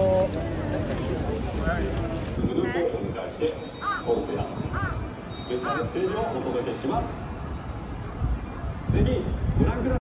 と続く候補に対してコンペやスペシャルステージをお届けしますぜひご覧ください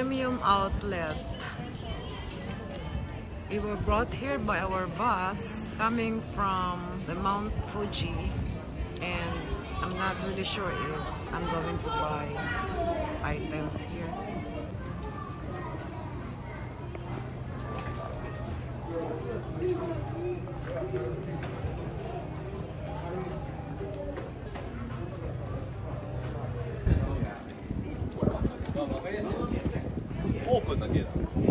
Premium Outlet. We were brought here by our bus coming from the Mount Fuji and I'm not really sure if I'm going to buy items here. オープンなゲーだ。